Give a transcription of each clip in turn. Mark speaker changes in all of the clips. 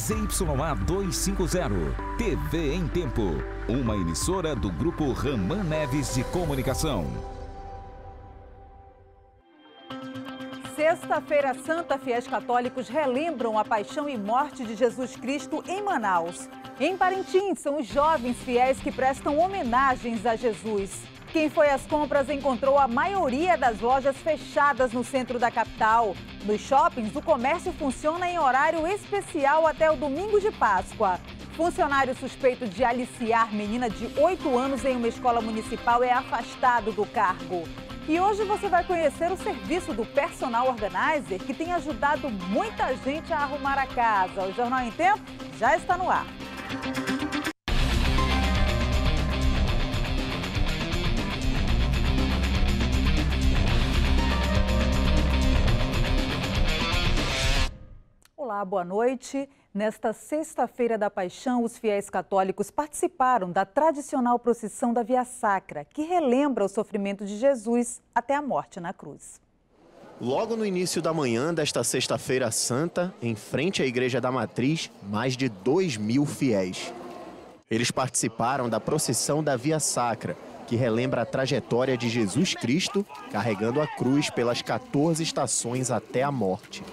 Speaker 1: ZYA 250, TV em Tempo. Uma emissora do Grupo Raman Neves de Comunicação.
Speaker 2: Sexta-feira Santa, fiéis católicos relembram a paixão e morte de Jesus Cristo em Manaus. Em Parintins, são os jovens fiéis que prestam homenagens a Jesus. Quem foi às compras encontrou a maioria das lojas fechadas no centro da capital. Nos shoppings, o comércio funciona em horário especial até o domingo de Páscoa. Funcionário suspeito de aliciar menina de 8 anos em uma escola municipal é afastado do cargo. E hoje você vai conhecer o serviço do Personal Organizer, que tem ajudado muita gente a arrumar a casa. O Jornal em Tempo já está no ar. Olá, boa noite. Nesta sexta-feira da Paixão, os fiéis católicos participaram da tradicional procissão da Via Sacra, que relembra o sofrimento de Jesus até a morte na cruz.
Speaker 3: Logo no início da manhã desta sexta-feira santa, em frente à Igreja da Matriz, mais de 2 mil fiéis. Eles participaram da procissão da Via Sacra, que relembra a trajetória de Jesus Cristo carregando a cruz pelas 14 estações até a morte.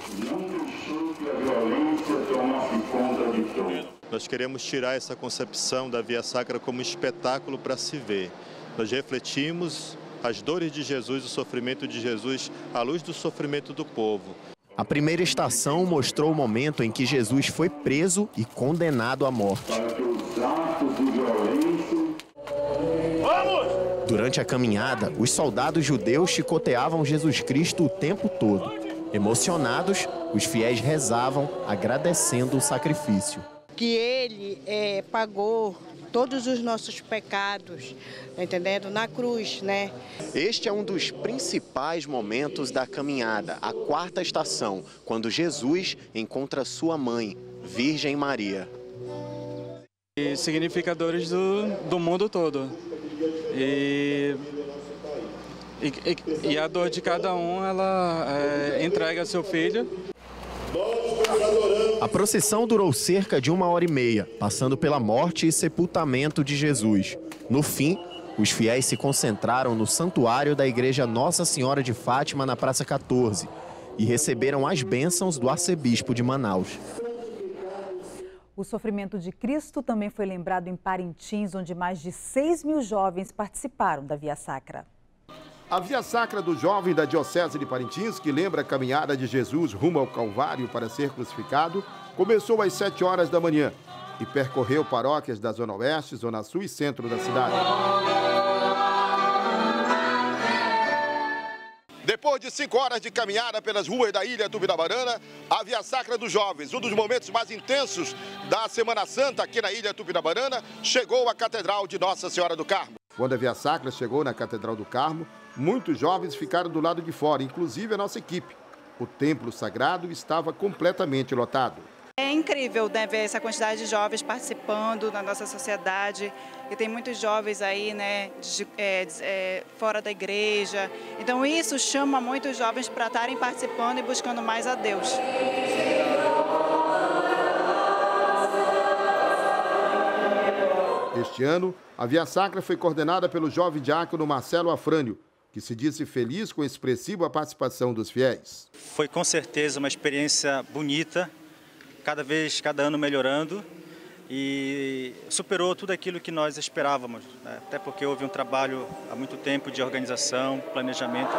Speaker 4: Nós queremos tirar essa concepção da Via Sacra como espetáculo para se ver. Nós refletimos as dores de Jesus, o sofrimento de Jesus, à luz do sofrimento do povo.
Speaker 3: A primeira estação mostrou o momento em que Jesus foi preso e condenado à morte. Durante a caminhada, os soldados judeus chicoteavam Jesus Cristo o tempo todo. Emocionados, os fiéis rezavam, agradecendo o sacrifício.
Speaker 5: Que ele é, pagou todos os nossos pecados, tá entendendo? Na cruz, né?
Speaker 3: Este é um dos principais momentos da caminhada, a quarta estação, quando Jesus encontra sua mãe, Virgem Maria.
Speaker 6: E significadores do, do mundo todo. E, e, e, a dor de cada um, ela é, entrega seu filho.
Speaker 3: A procissão durou cerca de uma hora e meia, passando pela morte e sepultamento de Jesus. No fim, os fiéis se concentraram no santuário da Igreja Nossa Senhora de Fátima, na Praça 14, e receberam as bênçãos do arcebispo de Manaus.
Speaker 2: O sofrimento de Cristo também foi lembrado em Parintins, onde mais de 6 mil jovens participaram da Via Sacra.
Speaker 7: A Via Sacra do Jovem da Diocese de Parintins, que lembra a caminhada de Jesus rumo ao Calvário para ser crucificado, começou às 7 horas da manhã e percorreu paróquias da Zona Oeste, Zona Sul e Centro da cidade. Depois de cinco horas de caminhada pelas ruas da ilha Tupinabarana, a Via Sacra dos Jovens, um dos momentos mais intensos da Semana Santa aqui na ilha Tupinabarana, chegou à Catedral de Nossa Senhora do Carmo. Quando a Via Sacra chegou na Catedral do Carmo, muitos jovens ficaram do lado de fora, inclusive a nossa equipe. O templo sagrado estava completamente lotado.
Speaker 8: É incrível né, ver essa quantidade de jovens participando na nossa sociedade. E tem muitos jovens aí, né, de, é, é, fora da igreja. Então isso chama muitos jovens para estarem participando e buscando mais a Deus.
Speaker 7: Este ano, a Via Sacra foi coordenada pelo jovem diácono Marcelo Afrânio, que se disse feliz com a expressiva participação dos fiéis.
Speaker 9: Foi com certeza uma experiência bonita, cada vez, cada ano melhorando e superou tudo aquilo que nós esperávamos, né? até porque houve um trabalho há muito tempo de organização, planejamento.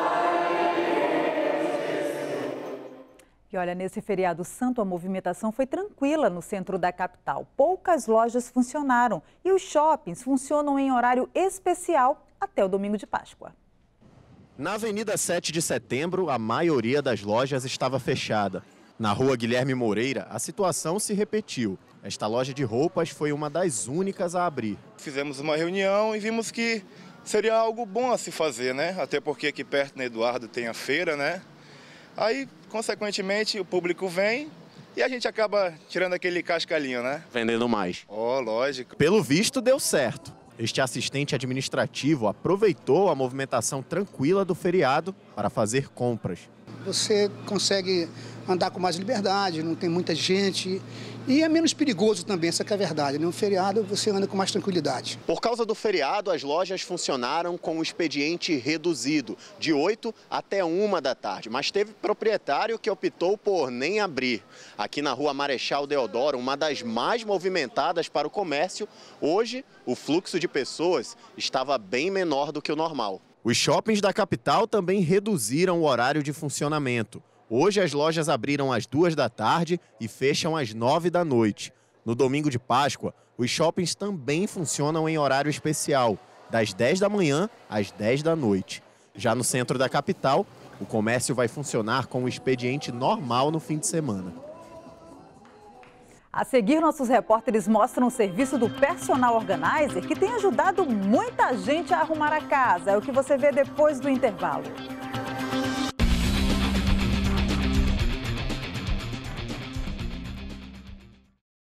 Speaker 2: E olha, nesse feriado santo, a movimentação foi tranquila no centro da capital. Poucas lojas funcionaram e os shoppings funcionam em horário especial até o domingo de Páscoa.
Speaker 3: Na Avenida 7 de Setembro, a maioria das lojas estava fechada. Na rua Guilherme Moreira, a situação se repetiu. Esta loja de roupas foi uma das únicas a abrir.
Speaker 10: Fizemos uma reunião e vimos que seria algo bom a se fazer, né? Até porque aqui perto na Eduardo tem a feira, né? Aí, consequentemente, o público vem e a gente acaba tirando aquele cascalhinho, né?
Speaker 3: Vendendo mais.
Speaker 10: Oh, lógico.
Speaker 3: Pelo visto, deu certo. Este assistente administrativo aproveitou a movimentação tranquila do feriado para fazer compras.
Speaker 11: Você consegue andar com mais liberdade, não tem muita gente. E é menos perigoso também, essa é a verdade. Né? feriado você anda com mais tranquilidade.
Speaker 3: Por causa do feriado, as lojas funcionaram com o expediente reduzido, de 8 até 1 da tarde. Mas teve proprietário que optou por nem abrir. Aqui na rua Marechal Deodoro, uma das mais movimentadas para o comércio, hoje o fluxo de pessoas estava bem menor do que o normal. Os shoppings da capital também reduziram o horário de funcionamento. Hoje as lojas abriram às duas da tarde e fecham às nove da noite. No domingo de Páscoa, os shoppings também funcionam em horário especial, das 10 da manhã às 10 da noite. Já no centro da capital, o comércio vai funcionar com o expediente normal no fim de semana.
Speaker 2: A seguir, nossos repórteres mostram o serviço do Personal Organizer, que tem ajudado muita gente a arrumar a casa. É o que você vê depois do intervalo.